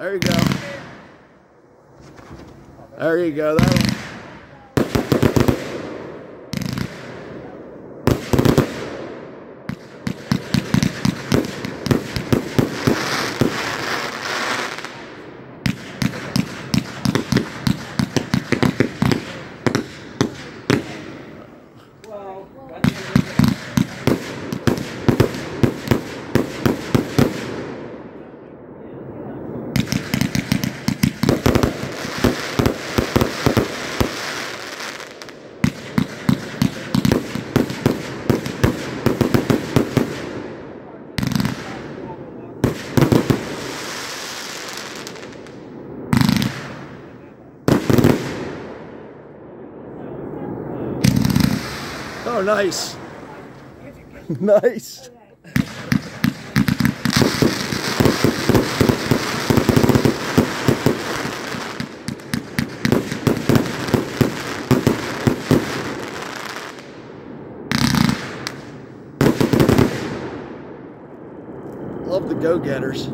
There you go. There you go. That'll. Oh, nice. nice. Love the go-getters.